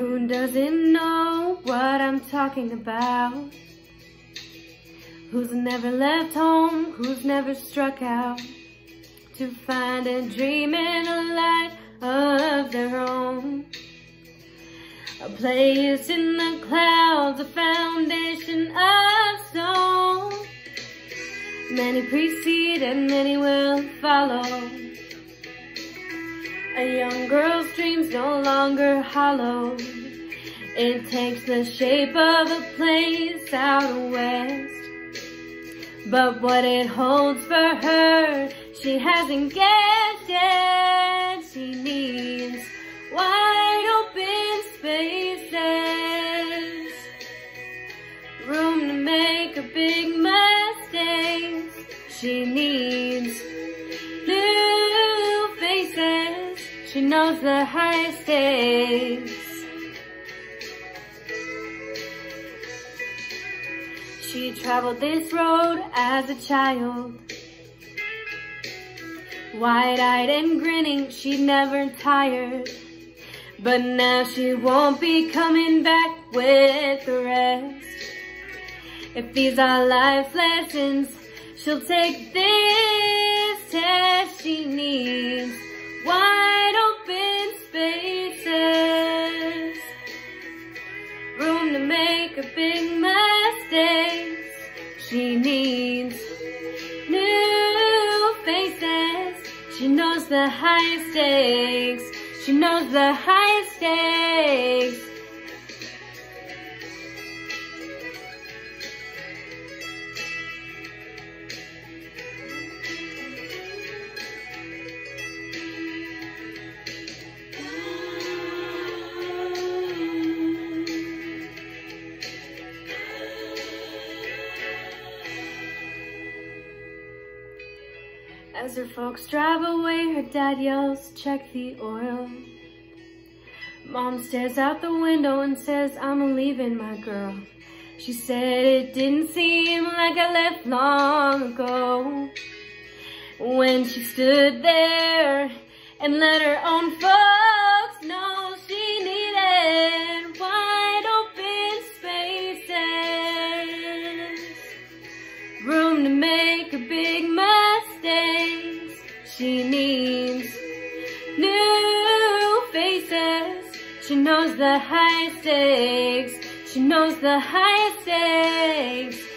Who doesn't know what I'm talking about? Who's never left home, who's never struck out to find a dream and a life of their own. A place in the clouds, a foundation of stone. Many precede and many will follow. A young girl's dreams no longer hollow. It takes the shape of a place out west. But what it holds for her, she hasn't guessed yet. She needs wide open spaces. Room to make a big mistake. She needs She knows the high stakes. She traveled this road as a child. Wide-eyed and grinning, she never tired. But now she won't be coming back with the rest. If these are life's lessons, she'll take this test she needs. Wide She knows the high stakes. She knows the high stakes. As her folks drive away, her dad yells, check the oil. Mom stares out the window and says, I'm leaving my girl. She said it didn't seem like I left long ago. When she stood there and let her own folks She knows the high stakes. She knows the high stakes.